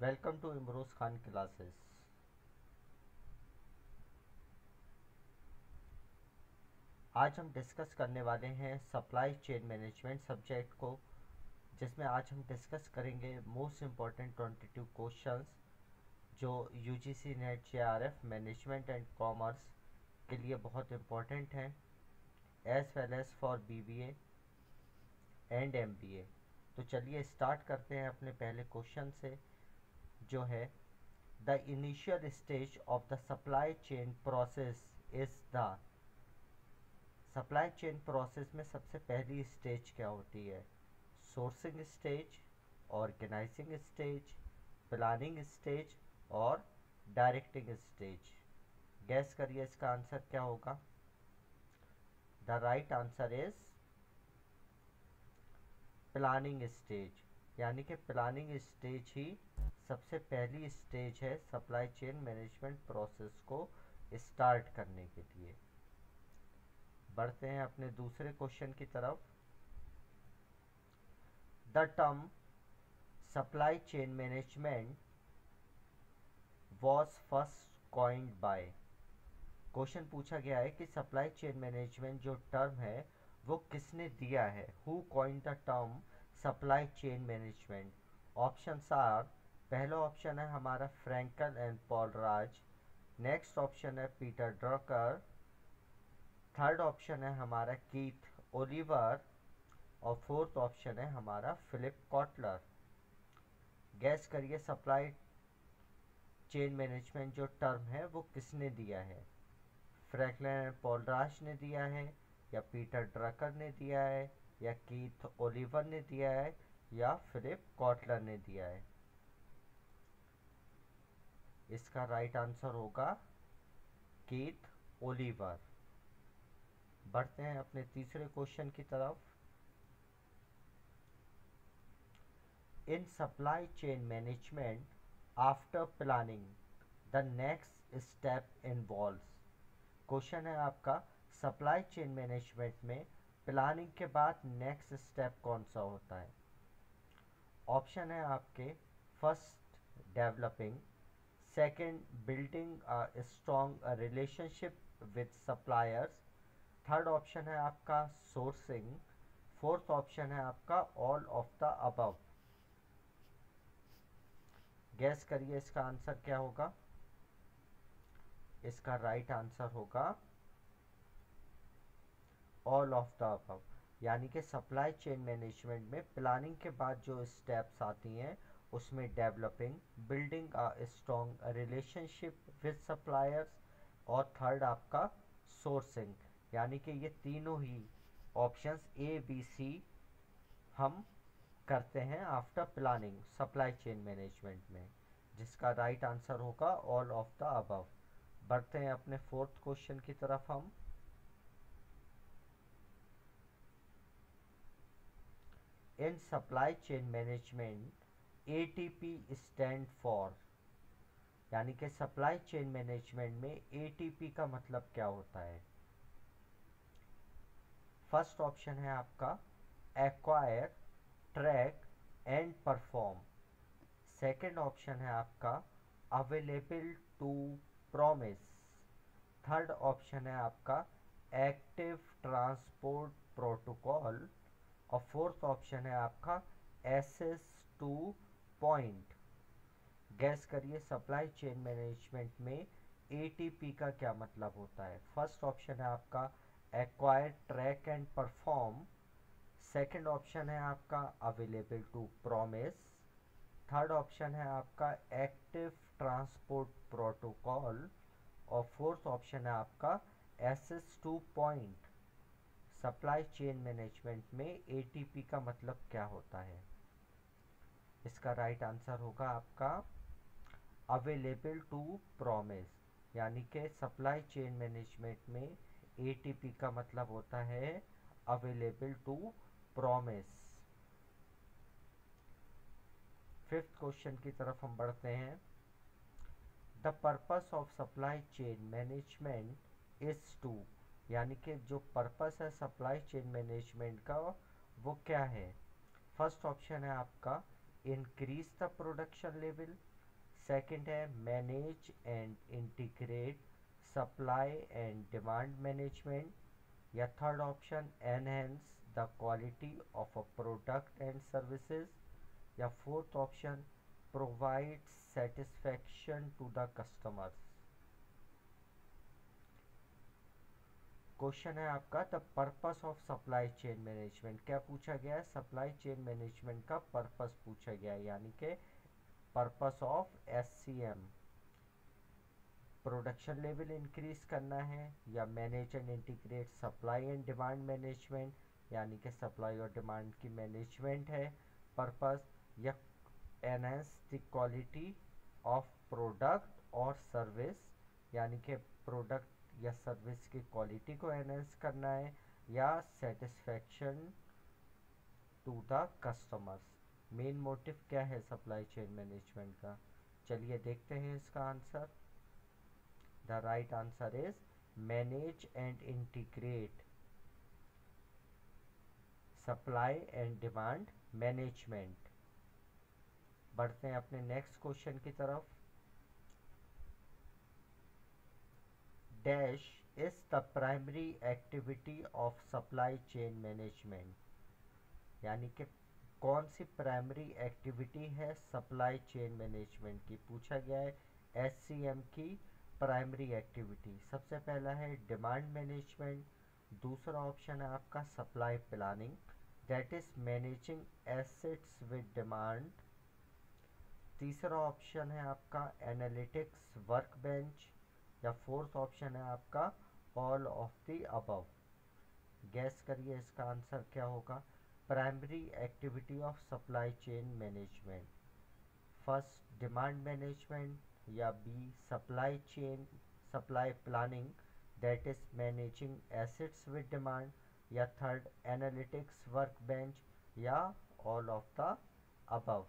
Welcome to Imroz Khan classes आज हम discuss करने वाले हैं सप्लाई चेन मैनेजमेंट सब्जेक्ट को, जिसमें आज हम डिस्कस करेंगे most important twenty two question जो U G C NET J R F management and commerce के लिए बहुत इंपॉर्टेंट हैं as well as for B B and M B A तो चलिए स्टार्ट करते हैं अपने पहले क्वेश्चन से। जो है the initial stage of the supply chain process is the supply chain process में सबसे पहली स्टेज क्या होती है? Sourcing stage organising stage planning stage और डायरेक्टिंग स्टेज गैस करिए इसका आंसर क्या होगा? The right answer is planning stage यानी कि प्लानिंग स्टेज ही सबसे पहली स्टेज है सप्लाई चेन मैनेजमेंट प्रोसेस को स्टार्ट करने के लिए। बढ़ते हैं अपने दूसरे क्वेश्चन की तरफ़। The term supply chain management was first coined by question पूछा गया है कि सप्लाई चेन मैनेजमेंट जो टर्म है वो किसने दिया है? Who coined the term supply chain management options are पहला ऑप्शन है हमारा Frankel and Paul Raj next option है पीटर ड्रकर थर्ड ऑप्शन है हमारा कीथ ओलिवर और फोर्थ ऑप्शन है हमारा फिलिप कॉटलर गैस करिए सप्लाई चेन मैनेजमेंट जो टर्म है वो किसने दिया है? फ्रैंकलिन एंड पॉल राज ने दिया है या पीटर ड्रकर ने दिया है? या कीथ ओलिवर ने दिया है, या फिलिप कॉटलर ने दिया है? इसका राइट आंसर होगा कीथ ओलिवर। बढ़ते हैं अपने तीसरे क्वेश्चन की तरफ़। In supply chain management after planning the next step involves question है आपका सप्लाई चेन मैनेजमेंट में प्लानिंग के बाद नेक्स्ट स्टेप कौन सा होता है? ऑप्शन है आपके first developing second building strong relationship with suppliers third option है आपका सोर्सिंग, फोर्थ ऑप्शन है आपका all of the above. Guess करिए इसका आंसर क्या होगा? इसका राइट right आंसर होगा ऑल ऑफ़ द अबव यानी कि सप्लाई चेन मैनेजमेंट में प्लानिंग के बाद जो स्टेप्स आती हैं, उसमें developing building a strong relationship with suppliers और थर्ड आपका सोर्सिंग यानी कि ये तीनों ही ऑप्शंस ए बी सी हम करते हैं after planning supply chain management में। जिसका राइट आंसर होगा ऑल ऑफ़ द अबव बढ़ते हैं अपने फोर्थ क्वेश्चन की तरफ़ हम। In supply chain management A T P stand for यानी कि सप्लाई चेन मैनेजमेंट में ए टी पी का मतलब क्या होता है? फ़र्स्ट ऑप्शन है आपका acquire track and perform second option है आपका available to promise third option है आपका एक्टिव ट्रांसपोर्ट प्रोटोकॉल और फोर्थ ऑप्शन है आपका S S two point guess करिए सप्लाई चेन मैनेजमेंट में एटीपी का क्या मतलब होता है? फ़र्स्ट ऑप्शन है आपका acquire track and perform second option है आपका available to promise third option है आपका एक्टिव ट्रांसपोर्ट प्रोटोकॉल और फोर्थ ऑप्शन है आपका S S two point supply chain management में एटीपी का मतलब क्या होता है? इसका राइट आंसर होगा आपका अवेलेबल टू प्रोमिस यानी कि सप्लाई चेन मैनेजमेंट में एटीपी का मतलब होता है available to promise fifth question की तरफ़ हम बढ़ते हैं. The purpose of supply chain management is to यानी कि जो पर्पस है सप्लाई चेन मैनेजमेंट का, वो क्या है? फ़र्स्ट ऑप्शन है आपका increase the production level second है manage and integrate supply and demand management या third option enhance the quality of a product and services या fourth option provide satisfaction to the customers question है आपका, the purpose of supply chain management. क्या पूछा गया है? Supply chain management का purpose पूछा गया है, यानी कि purpose of SCM production level increase करना है या manage and integrate supply and demand management, यानी कि सप्लाई और डिमांड की मैनेजमेंट है पर्पस, या enhance the quality of product और सर्विस, यानी कि प्रोडक्ट या सर्विस की क्वालिटी को एनहेंस करना है या satisfaction to the customers main motive क्या है सप्लाई चेन मैनेजमेंट का? चलिए देखते हैं इसका answer the right answer is manage and integrate supply and demand management बढ़ते हैं अपने नेक्स्ट क्वेश्चन की तरफ़। Dash is the primary activity of supply chain management. यानी कि कौन सी प्राइमरी एक्टिविटी है सप्लाई चेन मैनेजमेंट की? पूछा गया है एससीएम की प्राइमरी एक्टिविटी। सबसे पहला है डिमांड मैनेजमेंट। दूसरा ऑप्शन है आपका supply planning. That is managing assets with demand तीसरा ऑप्शन है आपका एनालिटिक्स वर्क बेंच या फोर्थ ऑप्शन है आपका all of the above. Guess करिए इसका आंसर क्या होगा? Primary activity of supply chain management. First, demand management या B, supply chain, supply planning, that is managing assets with demand. या third, analytics work bench या all of the above.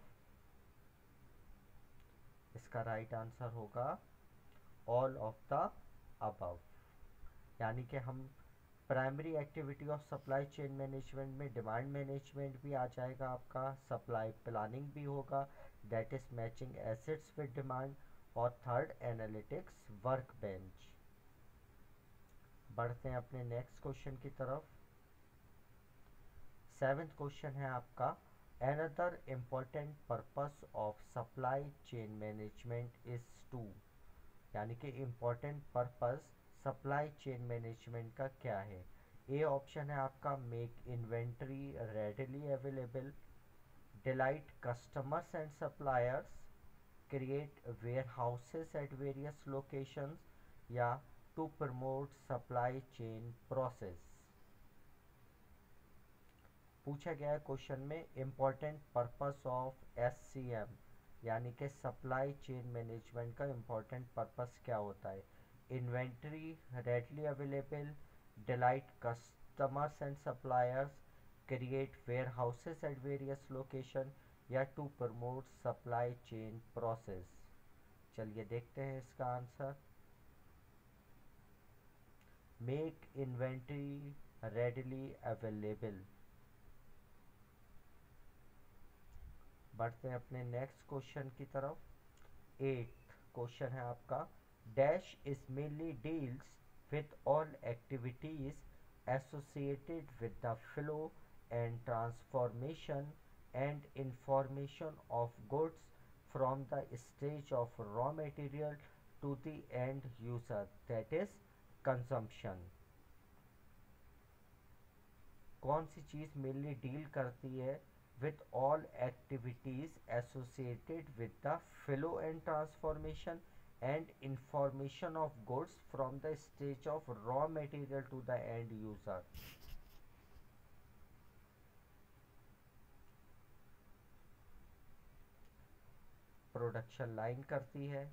इसका right right answer होगा all of the above यानी कि हम primary activity of supply chain management में demand management भी आ जाएगा, आपका सप्लाई प्लानिंग भी होगा that is matching assets with demand और थर्ड एनालिटिक्स वर्क बेंच बढ़ते हैं अपने नेक्स्ट क्वेश्चन की तरफ़. सेवेंथ क्वेश्चन है आपका another important purpose of supply chain management is to यानी कि important purpose supply chain management का क्या है? ए ऑप्शन है आपका make inventory readily available delight customers and suppliers create warehouses at various locations या to promote supply chain process पूछा गया है क्वेश्चन में important purpose of S C M यानी कि सप्लाई चेन मैनेजमेंट का इम्पोर्टेंट पर्पस क्या होता है? Inventory readily available delight customers and suppliers create warehouses at various location या to promote supply chain process चलिए देखते हैं इसका answer make inventory readily available बढ़ते हैं अपने नेक्स्ट क्वेश्चन की तरफ़। एट क्वेश्चन है आपका। Dash is mainly deals with all activities associated with the flow and transformation and information of goods from the stage of raw material to the end user that is consumption कौन सी चीज़ mainly deal करती है? With all activities associated with the flow and transformation and information of goods from the stage of raw material to the end user. Production line करती है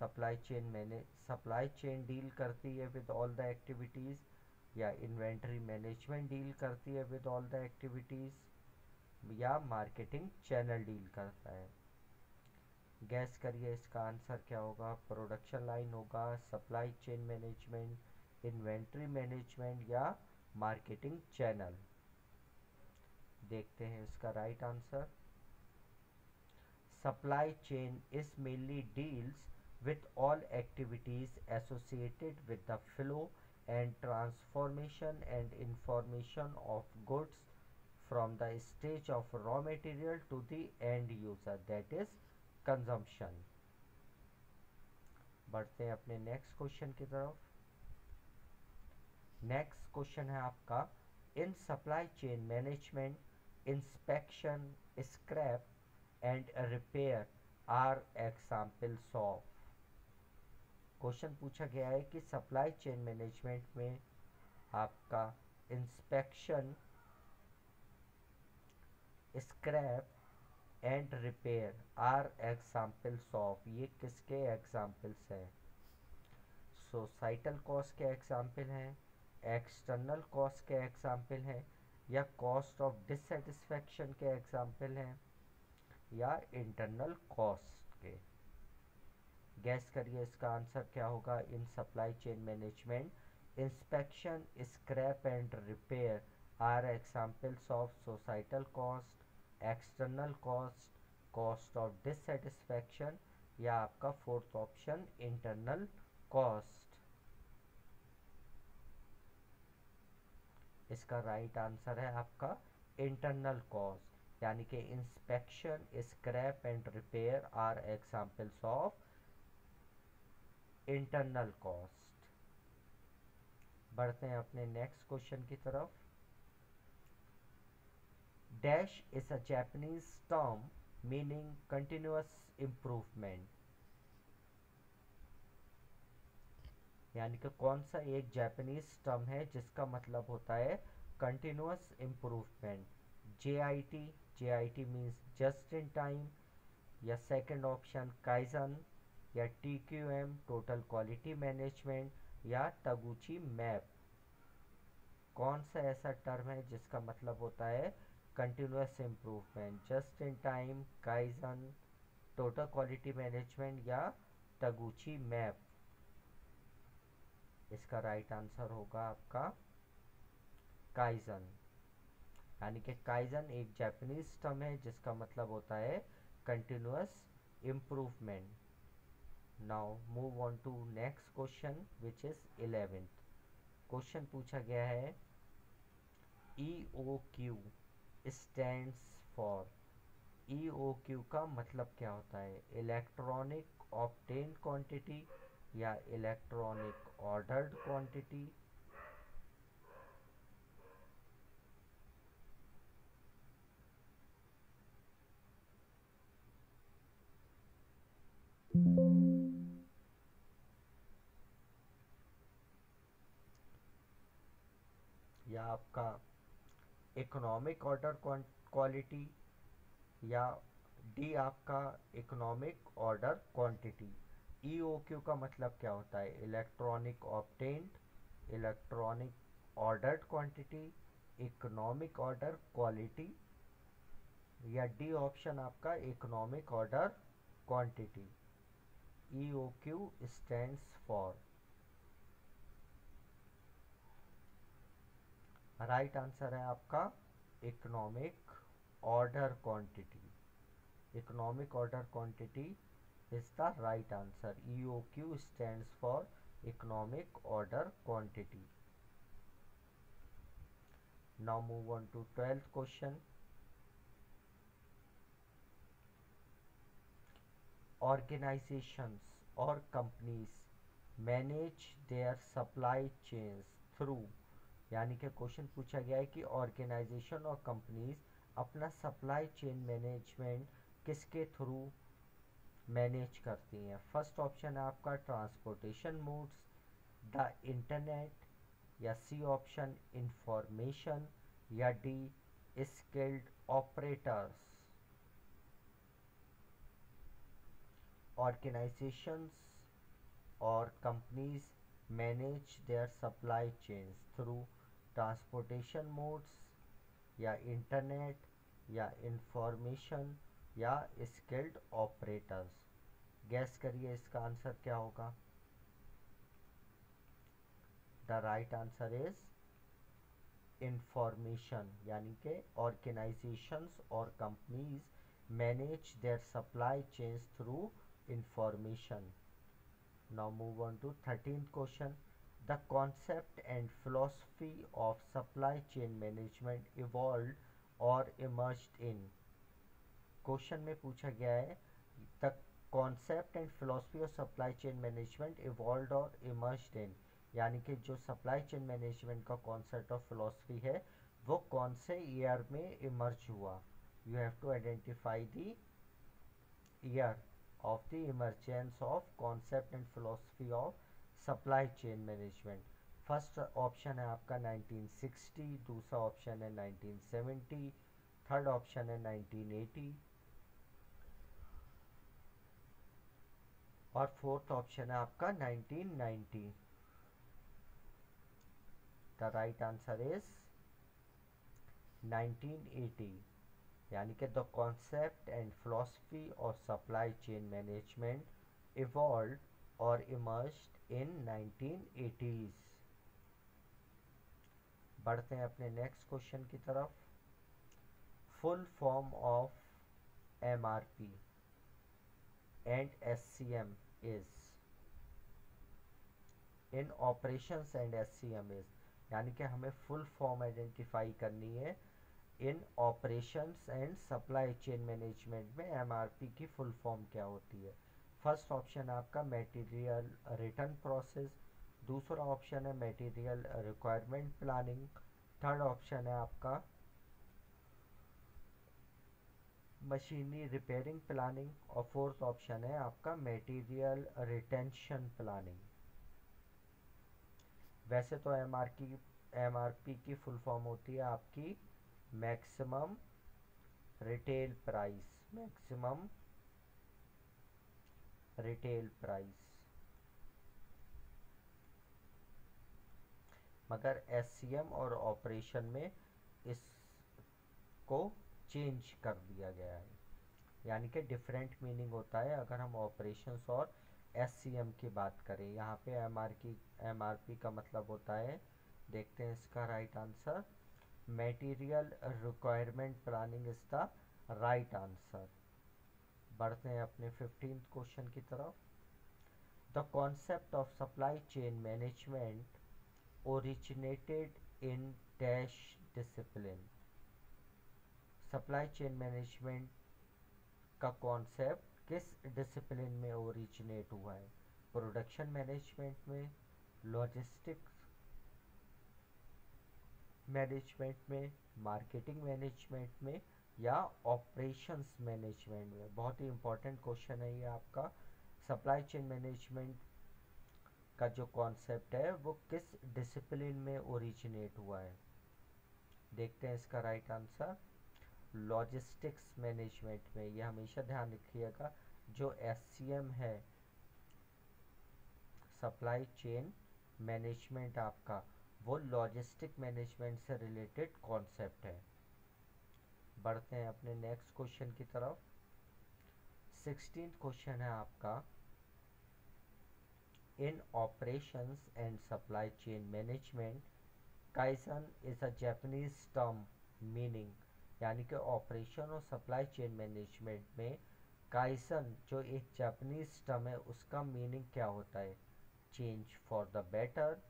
supply chain मैंने supply chain deal करती है with all the activities या inventory management deal करती है with all the activities या marketing channel deal करता है। गैस करिए, इसका आंसर क्या होगा? प्रोडक्शन लाइन होगा, supply chain management, inventory management या मार्केटिंग चैनल। देखते हैं इसका right answer. Supply chain is mainly deals with all activities associated with the flow and transformation and information of goods from the stage of raw material to the end user, that is consumption. बढ़ते हैं अपने next question की तरफ़। Next question है आपका in supply chain management inspection scrap and repair are examples of question पूछा गया है कि सप्लाई चेन मैनेजमेंट में आपका inspection scrap and repair are examples of ये किसके एग्जाम्पल्स हैं? सोसाइटल कॉस्ट के एग्ज़ाम्पल हैं एक्सटर्नल कॉस्ट के एग्ज़ाम्पल हैं, या कॉस्ट ऑफ़ डिससेटिस्फैक्शन के एग्ज़ाम्पल हैं, या इंटरनल कॉस्ट के। गैस करिए इसका आंसर क्या होगा? In supply chain management inspection scrap and repair are examples of societal cost external cost cost of dissatisfaction या आपका फोर्थ ऑप्शन इंटरनल कॉस्ट इसका राइट right आंसर है आपका इंटरनल कॉस्ट यानी कि inspection scrap and repair are examples of internal cost बढ़ते हैं अपने नेक्स्ट क्वेश्चन की तरफ़। Dash is a Japanese term meaning continuous improvement यानी कि कौन सा एक जापानीज टर्म है जिसका मतलब होता है continuous improvement J I T J I T means just in time या सेकंड ऑप्शन काइजन या T Q M total quality management या टगुची मैप कौन सा ऐसा टर्म है जिसका मतलब होता है continuous improvement just in time kaizen total quality management या टगुची मैप इसका राइट आंसर होगा आपका काइजन यानी कि काइजन एक जापानीज टर्म है, जिसका मतलब होता है continuous improvement now move on to next question which is eleventh question पूछा गया है E O Q stand for E Q का मतलब क्या होता है? इलेक्ट्रॉनिक ऑप्टेन क्वांटिटी या इलेक्ट्रॉनिक ऑर्डर्ड क्वांटिटी या आपका इकोनॉमिक ऑर्डर क्वालिटी या डी आपका economic order quantity E O Q का मतलब क्या होता है? Electronic obtained electronic ordered quantity economic order quality या डी ऑप्शन आपका economic order quantity E O Q stands for right answer है आपका economic order quantity economic order quantity is the right answer E O Q stand for economic order quantity now move on to twelfth question organisations और companies manage their supply chains through यानी कि question पूछा गया है कि organization और companies अपना supply chain management किसके थ्रू मैनेज करती हैं? फ़र्स्ट ऑप्शन है आपका ट्रांसपोर्टेशन मोड्स, द इंटरनेट, या सी ऑप्शन इंफॉर्मेशन, या डी स्किल्ड ऑपरेटर्स। ऑर्गेनाइजेशंस और companies manage their supply chains through transportation modes या इंटरनेट या इंफॉर्मेशन या स्किल्ड ऑपरेटर्स गैस करिए इसका आंसर क्या होगा the right answer is information, यानी कि ऑर्गेनाइजेशंस और companies manage their supply chains through information. Now move on to 13th question. The concept and philosophy of supply chain management evolved or emerged in. Question में पूछा गया है the concept and philosophy of supply chain management evolve और emerged in यानी कि जो supply chain management का concept of philosophy है वो कौन से ईयर में इमर्ज हुआ you have to identify the year of the emergence of concept and philosophy of supply chain management. First option है आपका 1960 दूसरा ऑप्शन है 1970 थर्ड ऑप्शन है 1980 और फोर्थ ऑप्शन है आपका 1990 द राइट आंसर इज़ 1980 यानी कि the concept and philosophy of supply chain management evolve और इमर्ज्ड इन 1980s बढ़ते हैं अपने नेक्स्ट क्वेश्चन की तरफ़. Full form of M R P and S C M is in operations and S C M is यानी कि हमें full form identify करनी है in operations and supply chain management में एमआरपी की फुल फॉर्म क्या होती है। फ़र्स्ट ऑप्शन आपका मटेरियल रिटर्न प्रोसेस, दूसरा ऑप्शन है material requirement planning, third option है आपका मशीनरी रिपेयरिंग प्लानिंग और फोर्थ ऑप्शन है आपका मटेरियल रिटेंशन प्लानिंग। वैसे तो एम आर की एम आर पी की फुल फॉर्म होती है आपकी maximum retail price, maximum retail price. मगर एस और ऑपरेशन में इसको चेंज कर दिया गया है। यानी कि डिफरेंट मीनिंग होता है। अगर हम ऑपरेशंस और एस की बात करें, यहाँ पे एम आर की एम का मतलब होता है, देखते हैं इसका right answer material requirement planning is the right answer बढ़ते हैं अपने फिफ्टीन क्वेश्चन की तरफ़। The concept of supply chain management originated in dash discipline supply chain management का कॉन्सेप्ट किस डिसिप्लिन में ओरिजिनेट हुआ है? प्रोडक्शन मैनेजमेंट में लॉजिस्टिक्स मैनेजमेंट में मार्केटिंग मैनेजमेंट में या ऑपरेशंस मैनेजमेंट में? बहुत ही इम्पोर्टेंट क्वेश्चन है ये आपका। सप्लाई चेन मैनेजमेंट का जो कॉन्सेप्ट है, वो किस डिसिप्लिन में ओरिजिनेट हुआ है? देखते हैं इसका राइट आंसर लॉजिस्टिक्स मैनेजमेंट में, ये हमेशा ध्यान रखिएगा, जो एससीएम है सप्लाई चेन मैनेजमेंट आपका, वो लॉजिस्टिक मैनेजमेंट से रिलेटेड कॉन्सेप्ट है। बढ़ते हैं अपने नेक्स्ट क्वेश्चन की तरफ़। सिक्सटीन क्वेश्चन है आपका। In operations and supply chain management kaizen is a Japanese term meaning यानी कि ऑपरेशन और सप्लाई चेन मैनेजमेंट में काइसन जो एक जापानीज टर्म है, उसका मीनिंग क्या होता है? चेंज फॉर द बेटर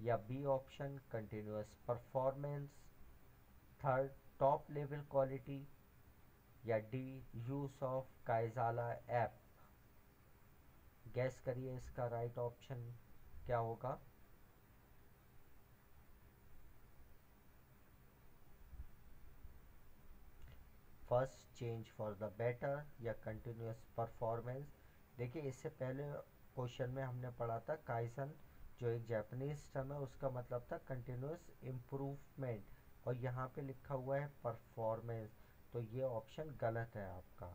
या B option continuous performance third top level quality या D use of Kaizala app guess करिए इसका राइट ऑप्शन क्या होगा? First change for the better या कंटिन्यूस परफॉर्मेंस देखिए इससे पहले क्वेश्चन में हमने पढ़ा था काइसन जो एक जैपनीज टर्म है, उसका मतलब था कंटिन्यूस इम्प्रूवमेंट और यहाँ पे लिखा हुआ है परफॉर्मेंस तो ये ऑप्शन गलत है आपका।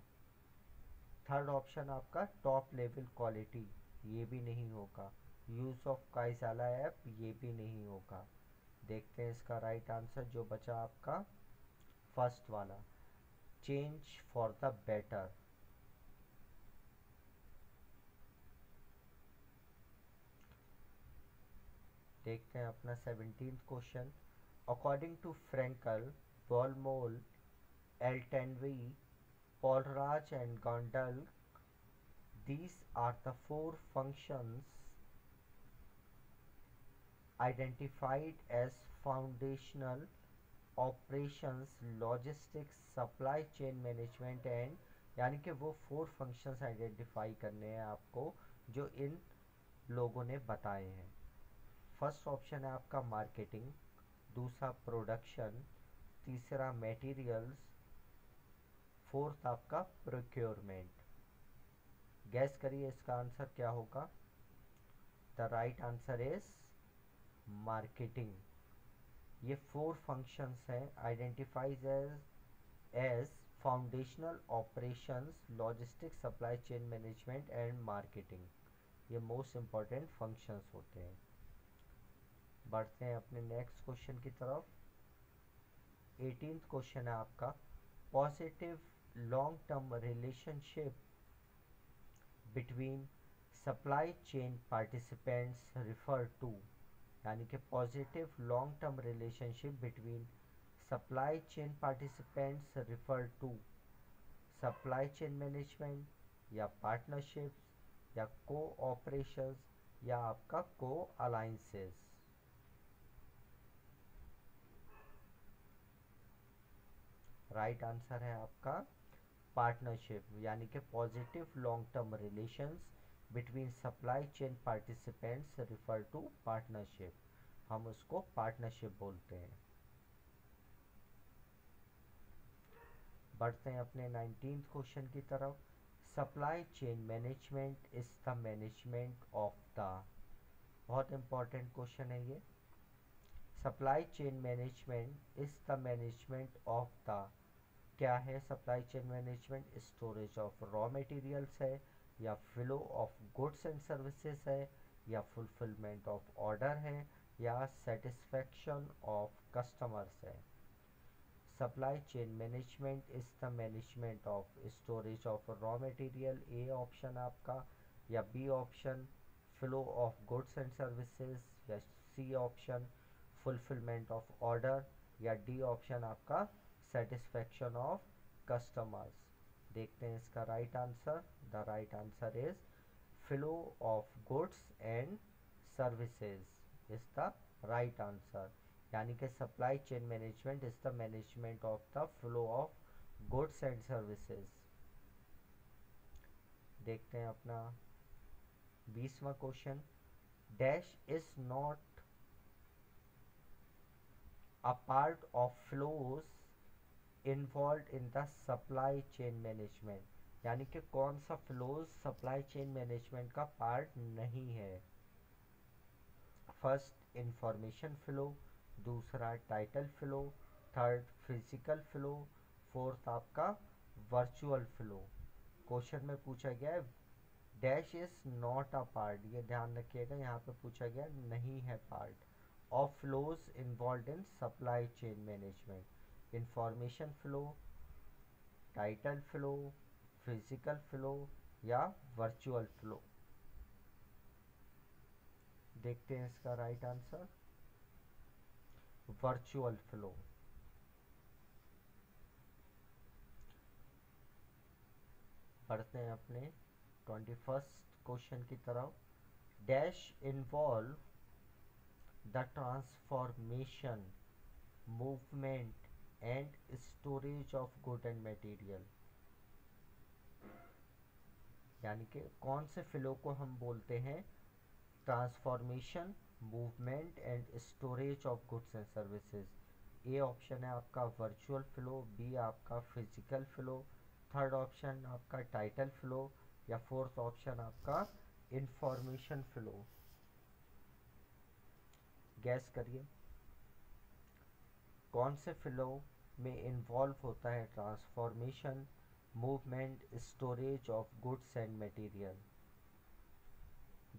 थर्ड ऑप्शन आपका टॉप लेवल क्वालिटी ये भी नहीं होगा। यूज़ ऑफ़ काइसाला ऐप ये भी नहीं होगा। देखते हैं इसका राइट आंसर जो बचा आपका फ़र्स्ट वाला। चेंज फॉर द बेटर देखते हैं अपना seventeen question according to Frankel Bolumole Eltantawy Polraj and Gondal, these are the four functions identified as foundational operations logistics supply chain management and यानी कि वो फोर फ़ंक्शंस आइडेंटिफाई करने हैं आपको जो इन लोगों ने बताए हैं फ़र्स्ट ऑप्शन है आपका मार्केटिंग दूसरा प्रोडक्शन तीसरा मटेरियल्स फोर्थ आपका प्रोक्योरमेंट गैस करिए इसका आंसर क्या होगा? The right answer is marketing ये फोर फ़ंक्शंस हैं identifies as as foundational operations logistic supply chain management and marketing ये मोस्ट इंपॉर्टेंट फ़ंक्शंस होते हैं। बढ़ते हैं अपने नेक्स्ट क्वेश्चन की तरफ़। एटीन क्वेश्चन है आपका। Positive long term relationship between supply chain participants refer to यानी कि positive long term relationship between supply chain participants refer to supply chain management या पार्टनरशिप्स या को ऑपरेशंस या आपका को अलाइंसेस राइट आंसर है आपका पार्टनरशिप यानी कि positive long term relations between supply chain participants refer to partnership हम उसको पार्टनरशिप बोलते हैं। बढ़ते हैं अपने नाइनटीन क्वेश्चन की तरफ़। Supply chain management is the management of the बहुत इंपॉर्टेंट क्वेश्चन है ये। Supply chain management is the management of the क्या है? Supply chain management storage of raw materials है या flow of goods and services है या फुलफिलमेंट ऑफ़ ऑर्डर है या सेटिस्फेक्शन ऑफ़ कस्टमर्स है। Supply chain management is the management of storage of raw material A option आपका, या B option flow of goods and services या C option fulfilment of order या D option आपका satisfaction of customers देखते हैं इसका right answer the right answer is flow of goods and services is the right answer यानी कि supply chain management is the management of the flow of goods and services देखते हैं अपना बीसवा question dash is not a part of flows involve in the supply chain management यानी कि कौन सा flows supply chain management का part नहीं है। फ़र्स्ट इंफॉर्मेशन फ्लो दूसरा title flow third physical flow fourth आपका वर्चुअल फ्लो क्वेश्चन में पूछा गया है dash is not a part ये ध्यान रखिएगा, यहाँ पे पूछा गया नहीं है part of flows involve in supply chain management information flow title flow physical flow या वर्चुअल फ्लो देखते हैं इसका राइट आंसर वर्चुअल फ्लो पढ़ते हैं अपने ट्वेंटी फ़र्स्ट क्वेश्चन की तरफ़. Dash involve the transformation movement and storage of good and material यानी कि कौन से फ्लो को हम बोलते हैं? Transformation movement and storage of goods and services A option है आपका वर्चुअल फ्लो बी आपका फ़िज़िकल फ्लो थर्ड ऑप्शन आपका टाइटल फ्लो या फोर्थ ऑप्शन आपका इंफॉर्मेशन फ्लो गैस करिए। कौन से फ्लो में इन्वॉल्व होता है transformation movement storage of goods and material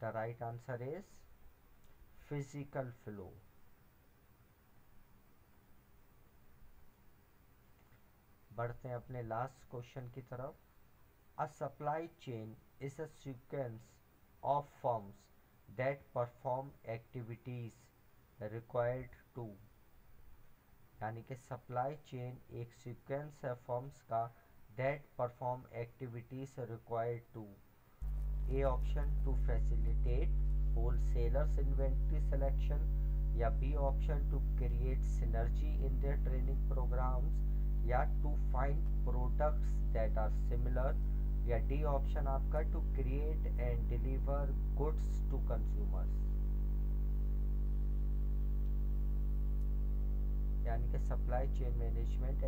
the right answer is physical flow बढ़ते हैं अपने लास्ट क्वेश्चन की तरफ़. A supply chain is a sequence of forms that perform activities required to यानी कि सप्लाई चेन एक सीक्वेंस है forms का that perform activities required to A option to facilitate wholesalers inventory selection या B option to create synergy in their training programmes या to find products that are similar या D option आपका to create and deliver goods to consumers यानी कि supply chain management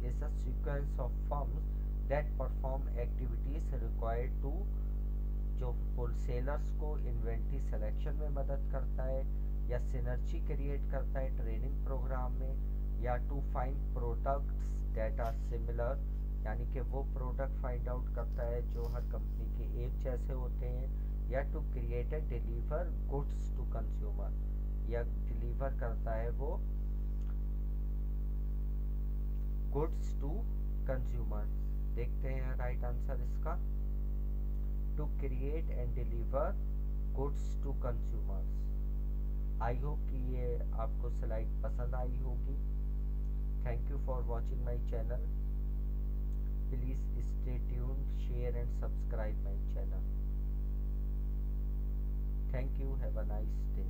is a sequence of firms that perform activities required to जो wholesalers को inventory selection में मदद करता है या सिनर्जी क्रिएट करता है ट्रेनिंग प्रोग्राम में या to find products that are similar यानी कि वो प्रोडक्ट फाइंड आउट करता है जो हर कंपनी के एक जैसे होते हैं या to create a deliver goods to consumer या डिलीवर करता है वो गुड्स टू कंज्यूमर देखते हैं राइट आंसर इसका। To create and deliver goods to consumers I hope कि ये आपको स्लाइड पसंद आई होगी। Thank you for watching my channel please stay tune share and subscribe my channel thank you have a nice day